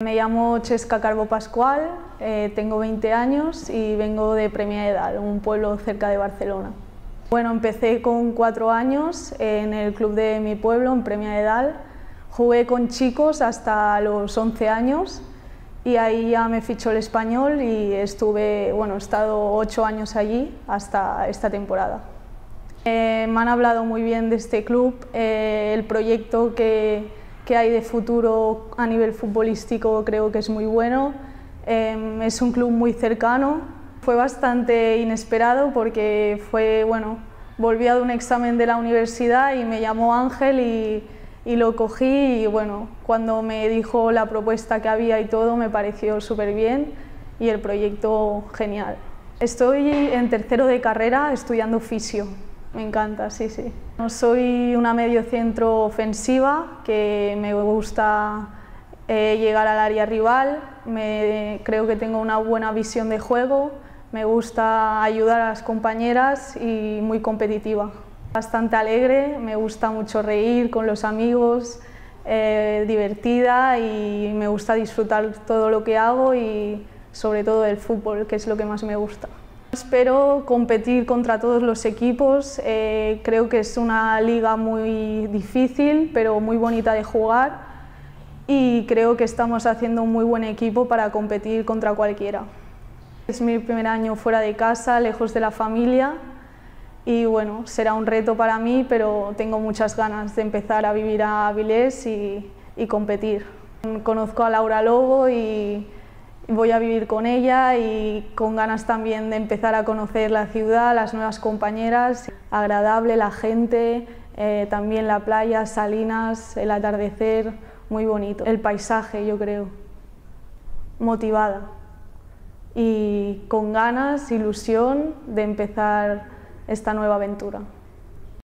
Me llamo Chesca Carbo Pascual, eh, tengo 20 años y vengo de Premia de Dal, un pueblo cerca de Barcelona. Bueno, empecé con cuatro años en el club de mi pueblo, en Premia de Dal. Jugué con chicos hasta los 11 años y ahí ya me fichó el español y estuve, bueno, he estado ocho años allí hasta esta temporada. Eh, me han hablado muy bien de este club, eh, el proyecto que, que, hay de futuro a nivel futbolístico creo que es muy bueno. Eh, es un club muy cercano, fue bastante inesperado porque fue, bueno, volví a un examen de la universidad y me llamó Ángel y, y lo cogí y bueno, cuando me dijo la propuesta que había y todo me pareció súper bien y el proyecto genial. Estoy en tercero de carrera estudiando fisio, me encanta, sí, sí. Soy una medio centro ofensiva que me gusta eh, llegar al área rival, me, creo que tengo una buena visión de juego, me gusta ayudar a las compañeras y muy competitiva. Bastante alegre, me gusta mucho reír con los amigos, eh, divertida y me gusta disfrutar todo lo que hago y sobre todo el fútbol, que es lo que más me gusta. Espero competir contra todos los equipos, eh, creo que es una liga muy difícil pero muy bonita de jugar y creo que estamos haciendo un muy buen equipo para competir contra cualquiera. Es mi primer año fuera de casa, lejos de la familia y bueno, será un reto para mí, pero tengo muchas ganas de empezar a vivir a Avilés y, y competir. Conozco a Laura Lobo y voy a vivir con ella y con ganas también de empezar a conocer la ciudad, las nuevas compañeras, agradable la gente, eh, también la playa, Salinas, el atardecer, muy bonito. El paisaje, yo creo, motivada y con ganas, ilusión de empezar esta nueva aventura.